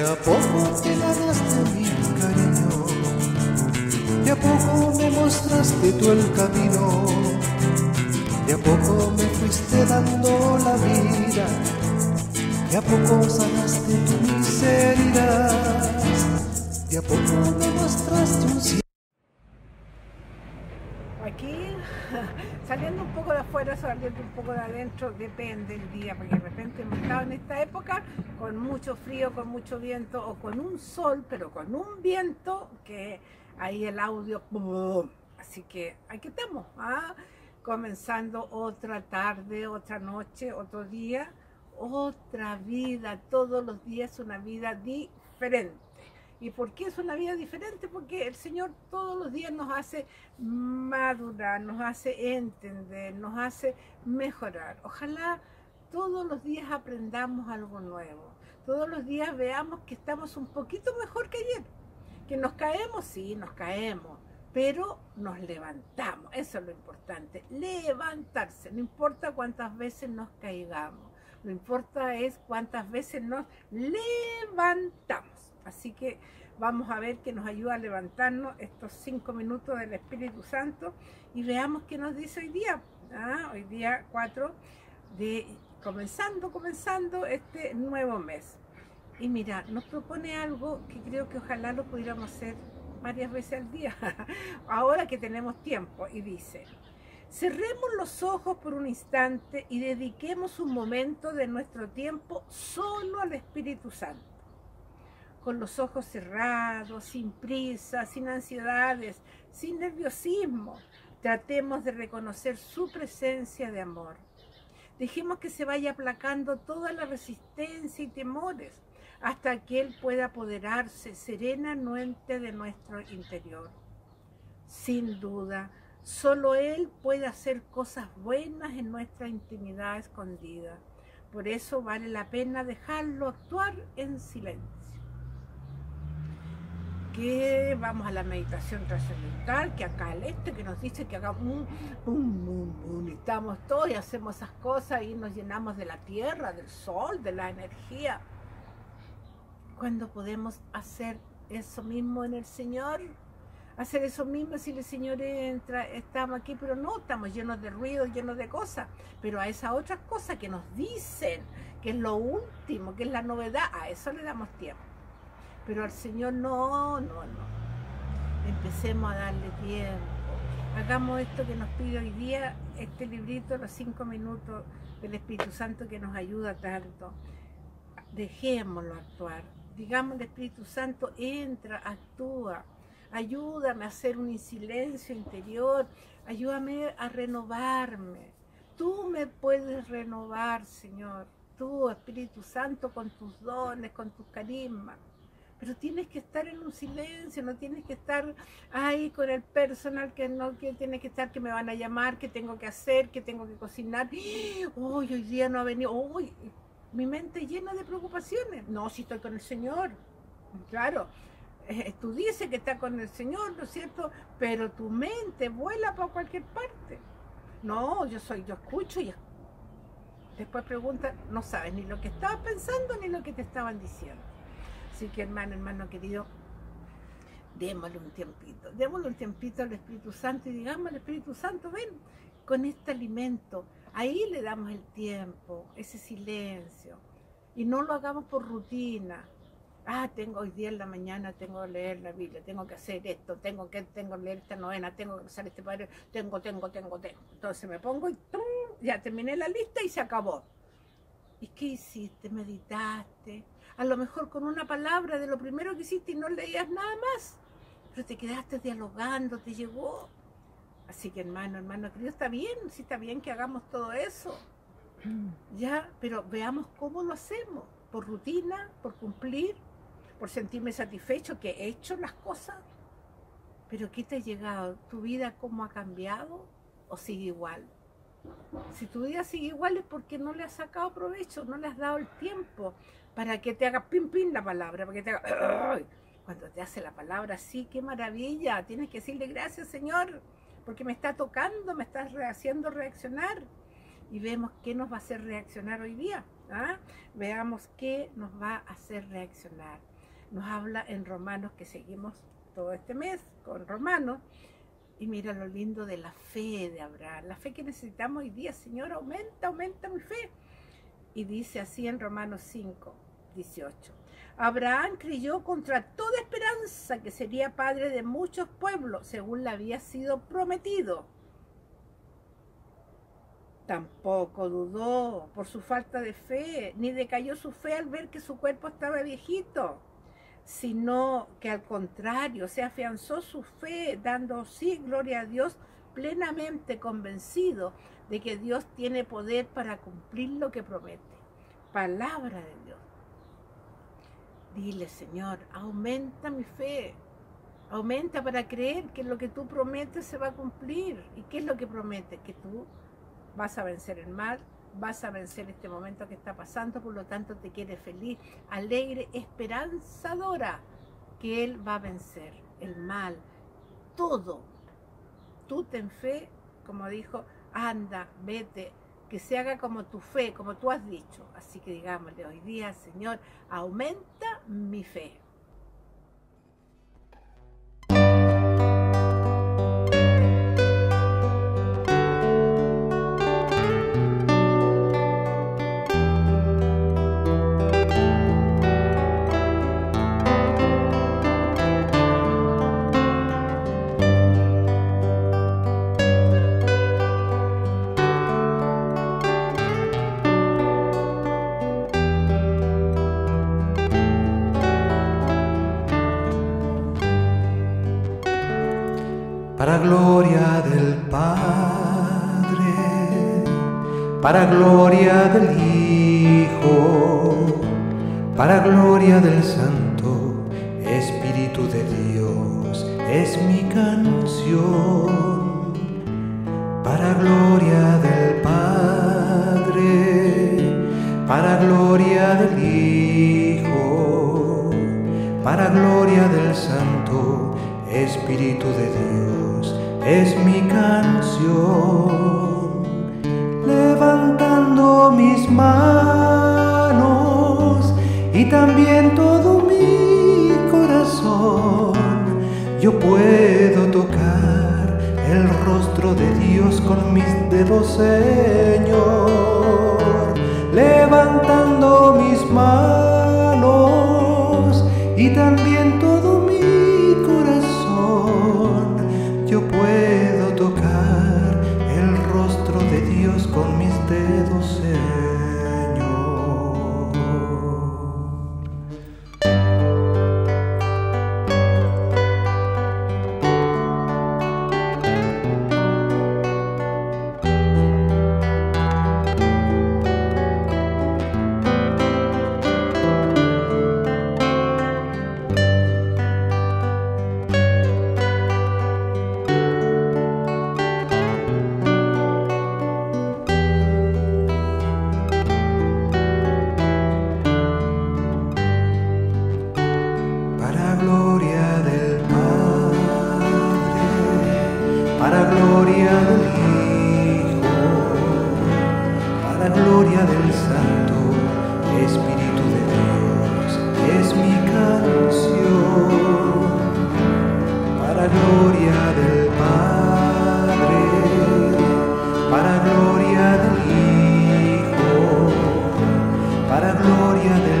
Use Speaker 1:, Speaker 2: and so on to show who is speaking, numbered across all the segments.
Speaker 1: a poco te ganaste mi cariño, de a poco me mostraste tú el camino, de a poco me fuiste dando la vida, de a poco sanaste tu miseria, de a poco me mostraste un cielo.
Speaker 2: Aquí, saliendo un poco de afuera, saliendo un poco de adentro, depende el día, porque de repente hemos estado en esta época con mucho frío, con mucho viento o con un sol, pero con un viento que ahí el audio, así que aquí estamos, ¿ah? comenzando otra tarde, otra noche, otro día, otra vida, todos los días una vida diferente. ¿Y por qué es una vida diferente? Porque el Señor todos los días nos hace madurar, nos hace entender, nos hace mejorar. Ojalá todos los días aprendamos algo nuevo. Todos los días veamos que estamos un poquito mejor que ayer. Que nos caemos, sí, nos caemos, pero nos levantamos. Eso es lo importante. Levantarse. No importa cuántas veces nos caigamos. Lo importa es cuántas veces nos levantamos. Así que vamos a ver que nos ayuda a levantarnos estos cinco minutos del Espíritu Santo y veamos qué nos dice hoy día. ¿ah? Hoy día 4 de comenzando, comenzando este nuevo mes. Y mira, nos propone algo que creo que ojalá lo pudiéramos hacer varias veces al día, ahora que tenemos tiempo. Y dice, cerremos los ojos por un instante y dediquemos un momento de nuestro tiempo solo al Espíritu Santo con los ojos cerrados, sin prisa, sin ansiedades, sin nerviosismo. Tratemos de reconocer su presencia de amor. Dejemos que se vaya aplacando toda la resistencia y temores hasta que Él pueda apoderarse serenamente de nuestro interior. Sin duda, solo Él puede hacer cosas buenas en nuestra intimidad escondida. Por eso vale la pena dejarlo actuar en silencio que vamos a la meditación trascendental, que acá el este, que nos dice que hagamos un, un, un, estamos todos y hacemos esas cosas y nos llenamos de la tierra, del sol, de la energía. Cuando podemos hacer eso mismo en el Señor, hacer eso mismo si el Señor entra, estamos aquí, pero no, estamos llenos de ruido, llenos de cosas, pero a esas otras cosas que nos dicen, que es lo último, que es la novedad, a eso le damos tiempo. Pero al Señor no, no, no. Empecemos a darle tiempo. Hagamos esto que nos pide hoy día, este librito, los cinco minutos del Espíritu Santo que nos ayuda tanto. Dejémoslo actuar. Digamos, el Espíritu Santo entra, actúa. Ayúdame a hacer un silencio interior. Ayúdame a renovarme. Tú me puedes renovar, Señor. Tú, Espíritu Santo, con tus dones, con tus carismas pero tienes que estar en un silencio, no tienes que estar ahí con el personal que no que tiene que estar, que me van a llamar, que tengo que hacer, que tengo que cocinar. Uy, hoy día no ha venido, uy, mi mente llena de preocupaciones. No, si estoy con el Señor, claro. Eh, tú dices que estás con el Señor, ¿no es cierto? Pero tu mente vuela para cualquier parte. No, yo soy, yo escucho y después pregunta, no sabes ni lo que estabas pensando ni lo que te estaban diciendo. Así que hermano, hermano querido, démosle un tiempito, démosle un tiempito al Espíritu Santo y digamos al Espíritu Santo, ven con este alimento. Ahí le damos el tiempo, ese silencio. Y no lo hagamos por rutina. Ah, tengo hoy día en la mañana, tengo que leer la Biblia, tengo que hacer esto, tengo que, tengo que leer esta novena, tengo que hacer este padre, tengo, tengo, tengo, tengo. Entonces me pongo y ¡tum! ya terminé la lista y se acabó. ¿Y qué hiciste? ¿Meditaste? A lo mejor con una palabra de lo primero que hiciste y no leías nada más, pero te quedaste dialogando, te llegó. Así que hermano, hermano querido, está bien, sí está bien que hagamos todo eso. Ya, pero veamos cómo lo hacemos, por rutina, por cumplir, por sentirme satisfecho que he hecho las cosas. Pero ¿qué te ha llegado? ¿Tu vida cómo ha cambiado o sigue igual? Si tu vida sigue igual es porque no le has sacado provecho, no le has dado el tiempo, para que te haga pim pim la palabra, para que te haga... Cuando te hace la palabra así, qué maravilla, tienes que decirle gracias Señor, porque me está tocando, me está haciendo reaccionar. Y vemos qué nos va a hacer reaccionar hoy día. ¿ah? Veamos qué nos va a hacer reaccionar. nos habla en Romanos que seguimos todo este mes con Romanos. Y mira lo lindo de la fe de Abraham, la fe que necesitamos hoy día, Señor, aumenta, aumenta mi fe. Y dice así en Romanos 5, 18. Abraham creyó contra toda esperanza que sería padre de muchos pueblos, según le había sido prometido. Tampoco dudó por su falta de fe, ni decayó su fe al ver que su cuerpo estaba viejito, sino que al contrario se afianzó su fe, dando sí gloria a Dios, plenamente convencido de que Dios tiene poder para cumplir lo que promete. Palabra de Dios. Dile, Señor, aumenta mi fe. Aumenta para creer que lo que tú prometes se va a cumplir. ¿Y qué es lo que promete? Que tú vas a vencer el mal, vas a vencer este momento que está pasando, por lo tanto te quiere feliz, alegre, esperanzadora, que Él va a vencer el mal, todo. Tú ten fe, como dijo, anda, vete, que se haga como tu fe, como tú has dicho. Así que digámosle hoy día, Señor, aumenta mi fe.
Speaker 1: Para gloria del Padre, para gloria del Hijo, para gloria del Santo Espíritu de Dios, es mi canción, para gloria del Padre, para gloria del Hijo, para gloria del Santo Espíritu de Dios es mi canción, levantando mis manos y también todo mi corazón. Yo puedo tocar el rostro de Dios con mis dedos, Señor,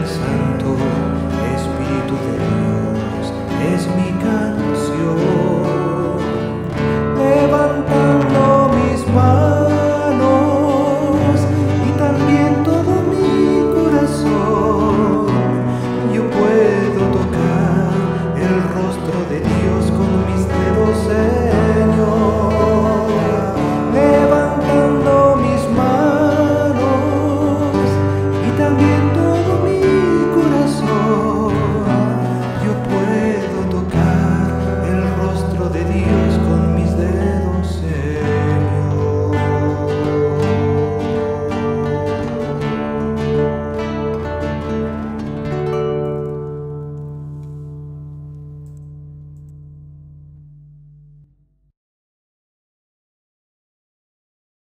Speaker 1: gloria